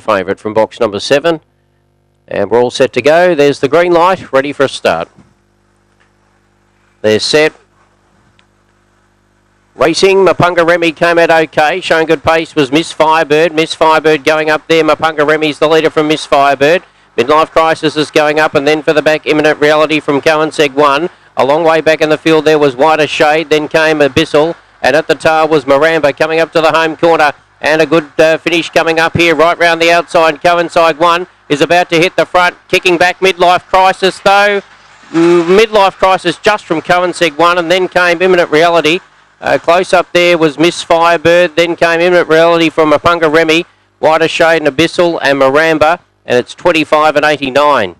favourite from box number seven. And we're all set to go. There's the green light, ready for a start. They're set. Racing, Mapunga Remy came out okay, showing good pace was Miss Firebird. Miss Firebird going up there. Mapunga Remy's the leader from Miss Firebird. Midlife Crisis is going up, and then for the back, Imminent Reality from Cohenseg 1. A long way back in the field there was Whiter Shade, then came Abyssal, and at the tail was Maramba coming up to the home corner. And a good uh, finish coming up here, right round the outside. Coincide 1 is about to hit the front, kicking back Midlife Crisis though. Midlife Crisis just from Cohenseg 1, and then came Imminent Reality. Uh, close up there was Miss Firebird, then came Imminent Reality from Mapunga Remy, Whiter Shade and Abyssal and Maramba, and it's 25 and 89.